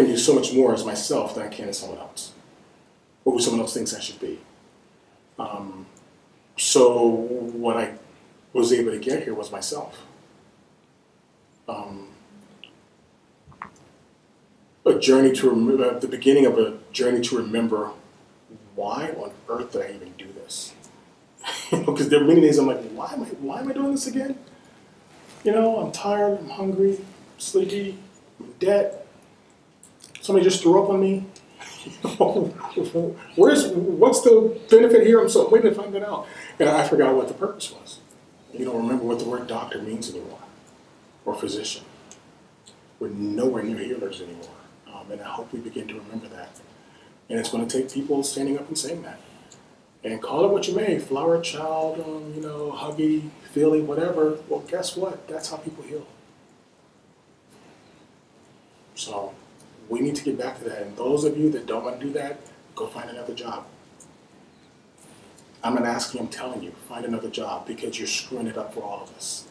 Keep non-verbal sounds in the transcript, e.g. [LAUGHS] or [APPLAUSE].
can do so much more as myself than I can as someone else, or who someone else thinks I should be. Um, so what I was able to get here was myself. Um, a journey to remember, the beginning of a journey to remember why on earth did I even do this? [LAUGHS] Because there are many days I'm like, why am I, why am I doing this again? You know, I'm tired, I'm hungry, sleepy, I'm in debt. Somebody just threw up on me. [LAUGHS] Where's what's the benefit here? I'm so waiting to find that out, and I forgot what the purpose was. You don't remember what the word doctor means anymore, or physician. We're nowhere near healers anymore, um, and I hope we begin to remember that. And it's going to take people standing up and saying that, and call it what you may, flower child, um, you know, huggy, feely, whatever. Well, guess what? That's how people heal. So we need to get back to that. And those of you that don't want to do that, go find another job. I'm not asking, I'm telling you, find another job because you're screwing it up for all of us.